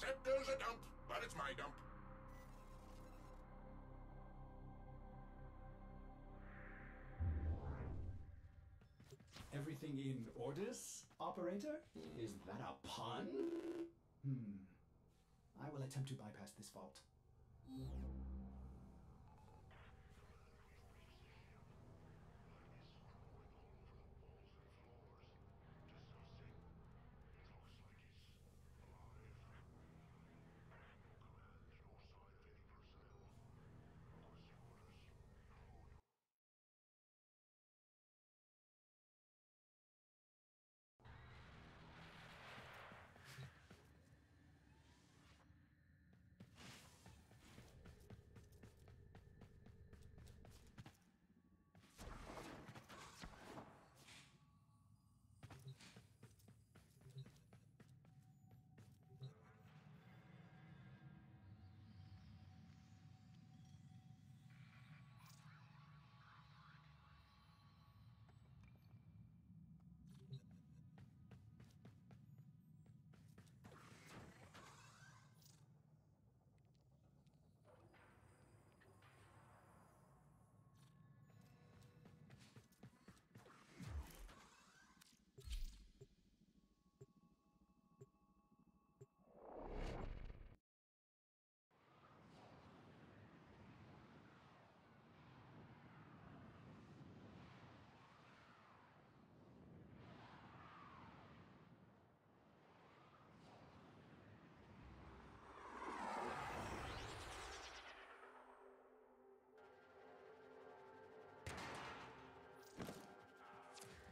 Scepter's a dump, but it's my dump. Everything in orders, operator? Is that a pun? Hmm. I will attempt to bypass this vault.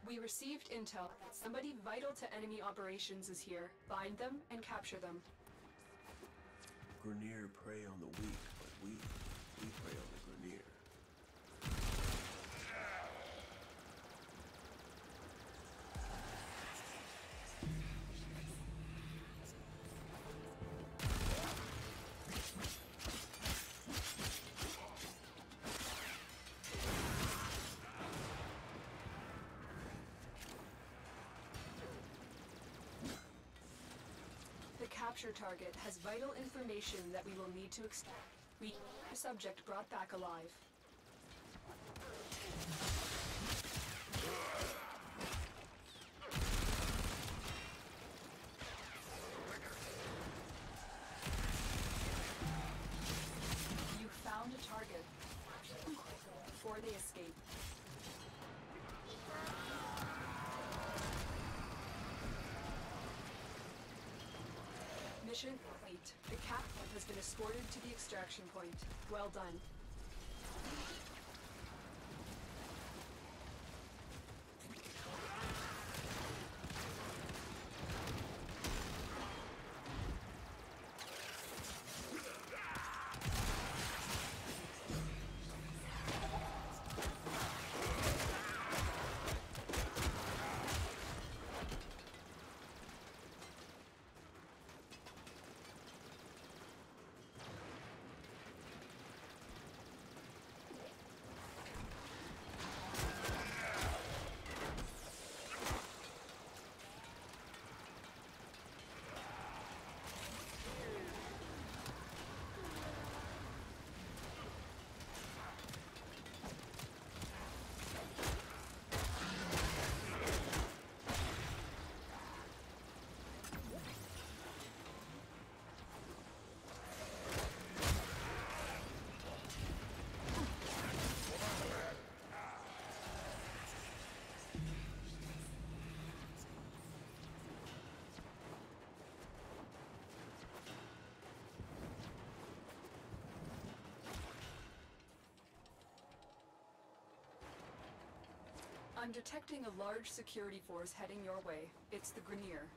We received intel that somebody vital to enemy operations is here. Find them and capture them. Grineer prey on the weak, but we, we prey on the capture target has vital information that we will need to extract. We subject brought back alive. You found a target. Before they escape. Mission complete. The captain has been escorted to the extraction point. Well done. I'm detecting a large security force heading your way. It's the Grineer.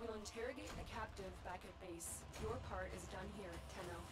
We'll interrogate a captive back at base. Your part is done here, Tenno.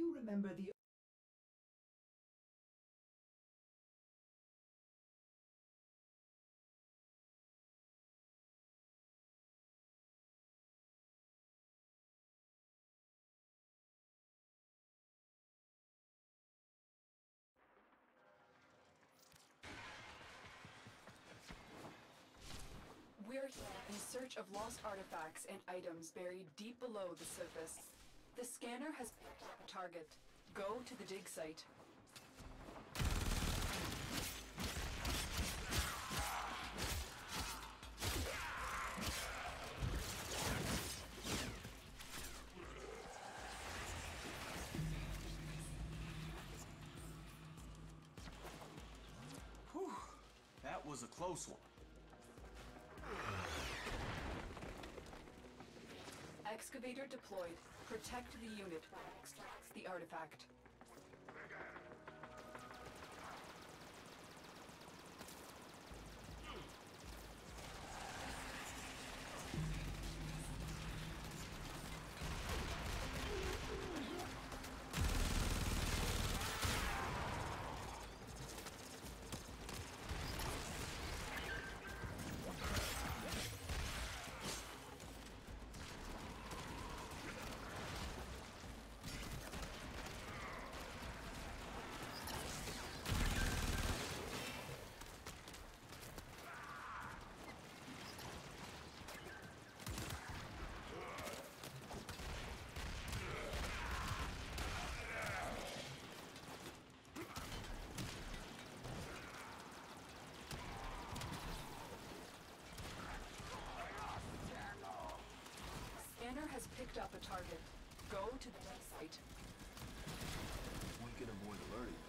You remember the We're here in search of lost artifacts and items buried deep below the surface. The scanner has picked a target. Go to the dig site. Whew. That was a close one. Excavator deployed. Protect the unit the artifact. Scanner has picked up a target. Go to the dig site. We can avoid alerting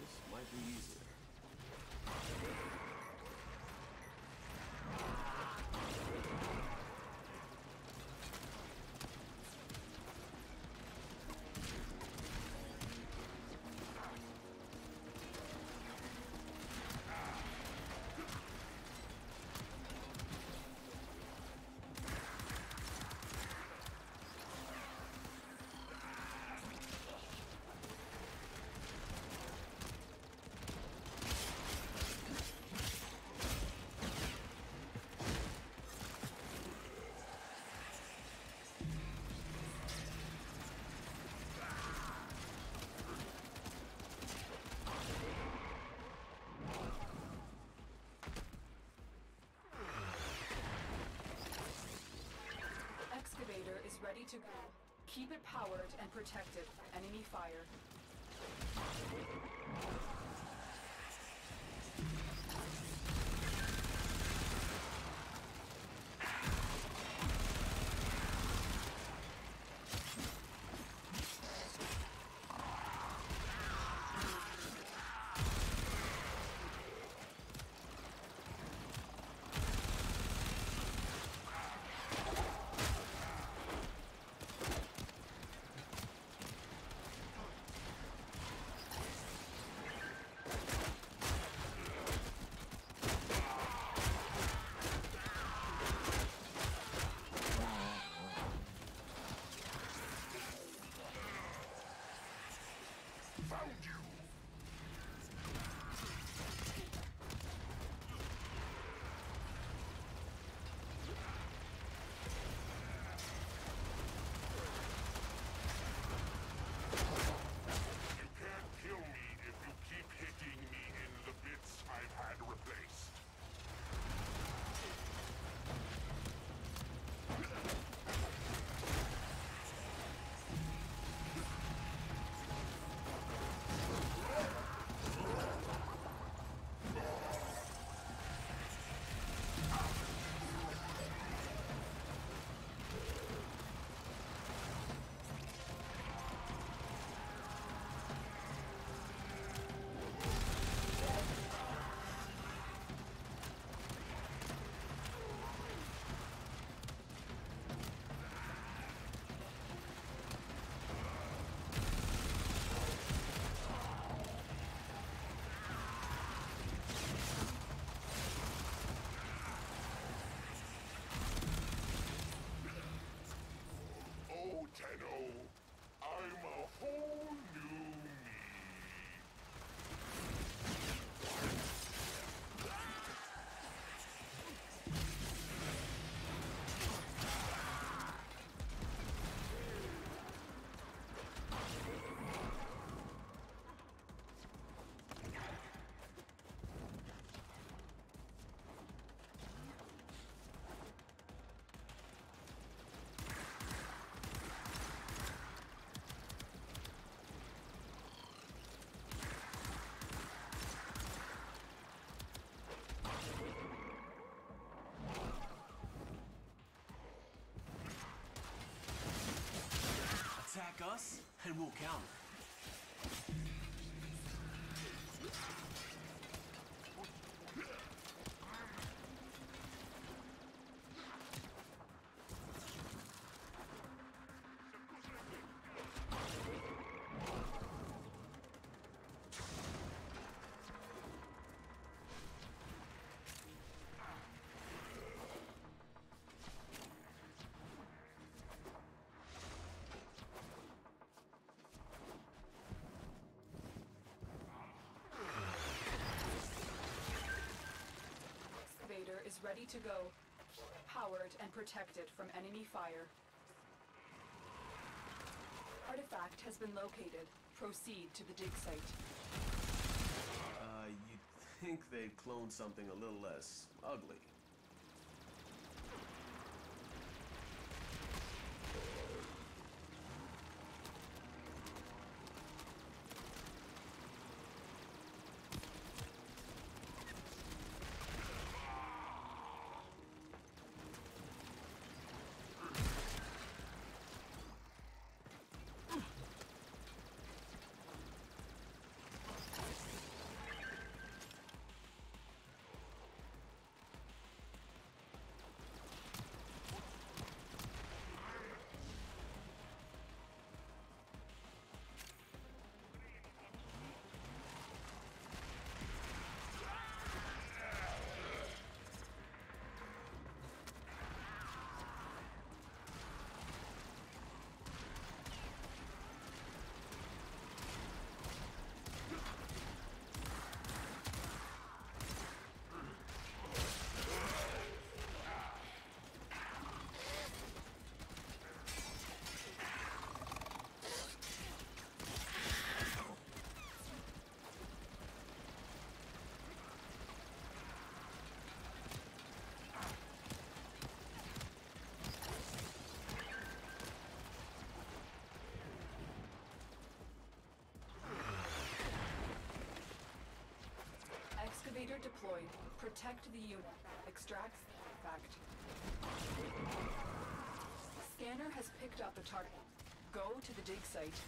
this might be easier. To go. Keep it powered and protected enemy fire. and we'll count. Is ready to go. Powered and protected from enemy fire. Artifact has been located. Proceed to the dig site. Uh, you'd think they'd clone something a little less ugly. Excavator deployed. Protect the unit. Extract fact. Scanner has picked up a target. Go to the dig site.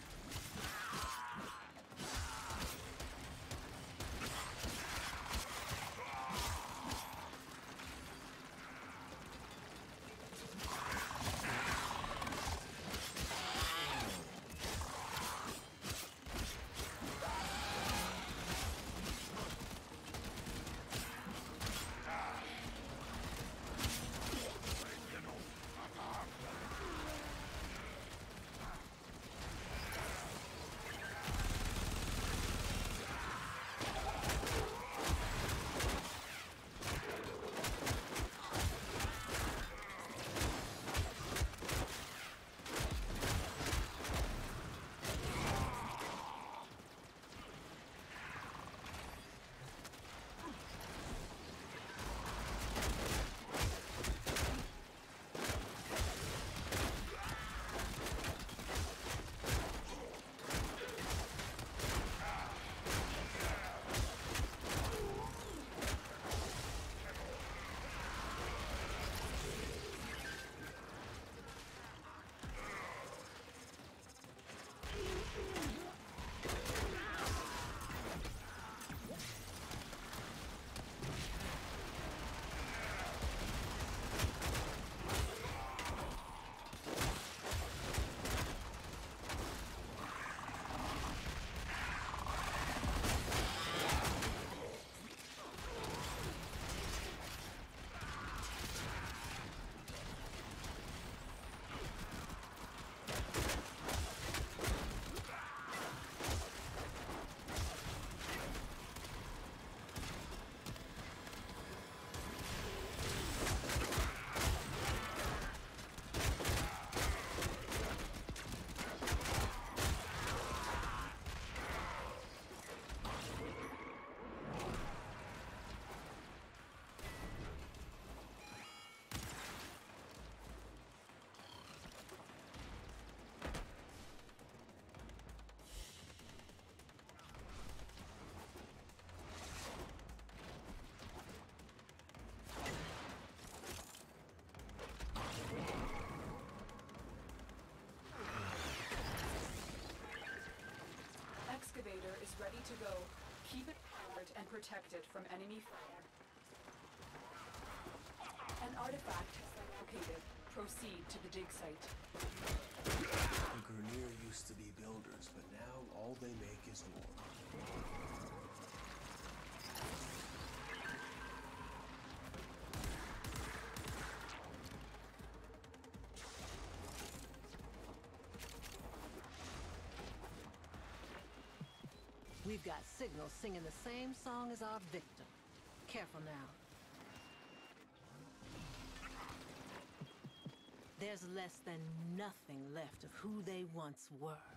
And protect it from enemy fire. An artifact has been located. Proceed to the dig site. The Grineer used to be builders, but now all they make is war. Got signals singing the same song as our victim. Careful now. There's less than nothing left of who they once were.